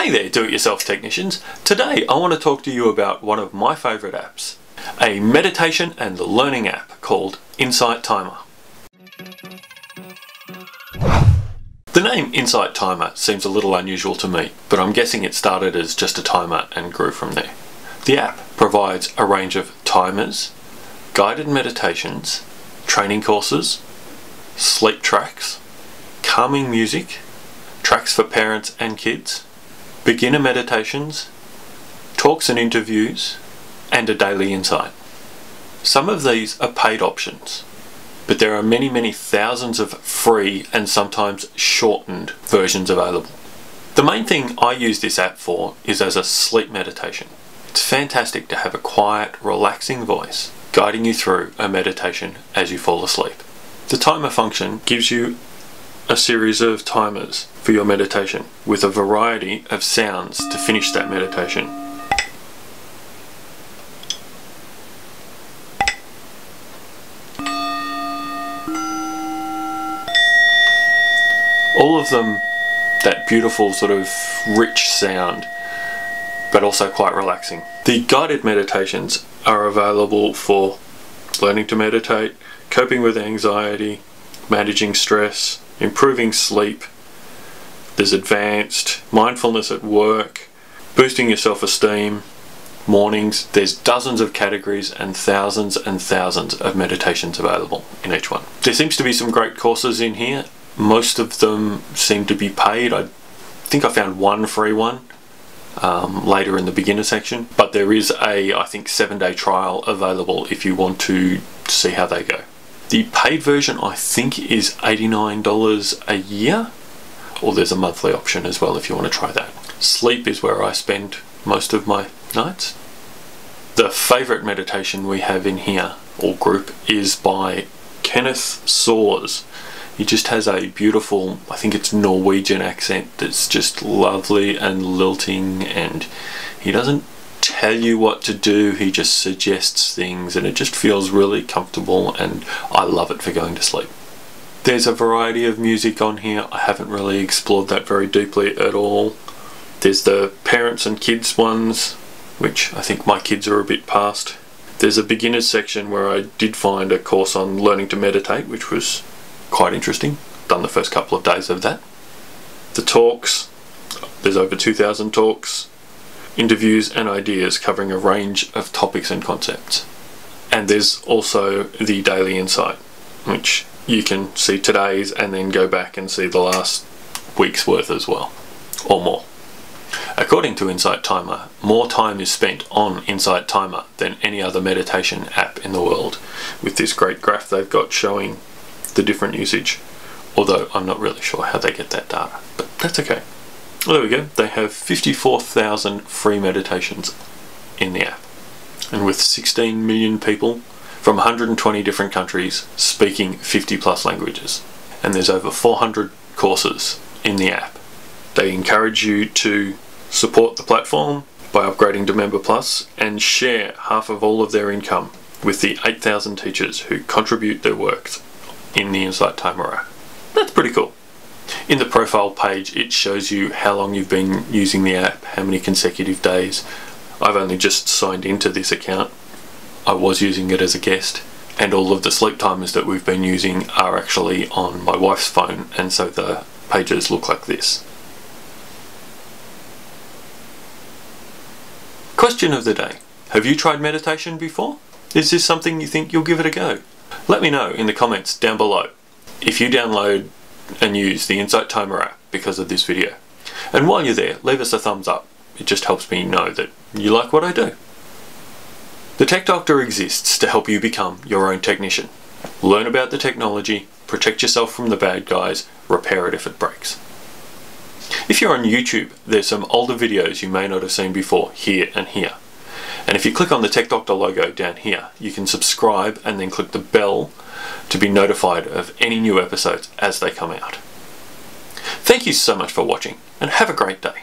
Hey there do-it-yourself technicians. Today I want to talk to you about one of my favourite apps. A meditation and learning app called Insight Timer. The name Insight Timer seems a little unusual to me, but I'm guessing it started as just a timer and grew from there. The app provides a range of timers, guided meditations, training courses, sleep tracks, calming music, tracks for parents and kids, beginner meditations, talks and interviews, and a daily insight. Some of these are paid options, but there are many, many thousands of free and sometimes shortened versions available. The main thing I use this app for is as a sleep meditation. It's fantastic to have a quiet, relaxing voice guiding you through a meditation as you fall asleep. The timer function gives you a series of timers for your meditation with a variety of sounds to finish that meditation. All of them that beautiful sort of rich sound but also quite relaxing. The guided meditations are available for learning to meditate, coping with anxiety, managing stress, improving sleep. There's advanced mindfulness at work, boosting your self esteem, mornings. There's dozens of categories and thousands and thousands of meditations available in each one. There seems to be some great courses in here. Most of them seem to be paid. I think I found one free one um, later in the beginner section, but there is a, I think, seven day trial available if you want to see how they go. The paid version I think is $89 a year, or there's a monthly option as well if you want to try that. Sleep is where I spend most of my nights. The favourite meditation we have in here, or group, is by Kenneth Soares. He just has a beautiful, I think it's Norwegian accent that's just lovely and lilting and he doesn't tell you what to do, he just suggests things and it just feels really comfortable and I love it for going to sleep. There's a variety of music on here, I haven't really explored that very deeply at all. There's the parents and kids ones, which I think my kids are a bit past. There's a beginners section where I did find a course on learning to meditate, which was quite interesting. Done the first couple of days of that. The talks, there's over 2,000 talks, interviews and ideas covering a range of topics and concepts. And there's also the daily insight, which you can see today's and then go back and see the last week's worth as well, or more. According to Insight Timer, more time is spent on Insight Timer than any other meditation app in the world, with this great graph they've got showing the different usage. Although I'm not really sure how they get that data, but that's okay. Well, there we go. They have 54,000 free meditations in the app. And with 16 million people from 120 different countries speaking 50 plus languages. And there's over 400 courses in the app. They encourage you to support the platform by upgrading to Member Plus and share half of all of their income with the 8,000 teachers who contribute their works in the Insight Timer app. That's pretty cool. In the profile page, it shows you how long you've been using the app, how many consecutive days. I've only just signed into this account. I was using it as a guest, and all of the sleep timers that we've been using are actually on my wife's phone, and so the pages look like this. Question of the day. Have you tried meditation before? Is this something you think you'll give it a go? Let me know in the comments down below if you download and use the Insight Timer app because of this video. And while you're there, leave us a thumbs up. It just helps me know that you like what I do. The Tech Doctor exists to help you become your own technician. Learn about the technology, protect yourself from the bad guys, repair it if it breaks. If you're on YouTube, there's some older videos you may not have seen before, here and here. And if you click on the Tech Doctor logo down here, you can subscribe and then click the bell to be notified of any new episodes as they come out. Thank you so much for watching and have a great day.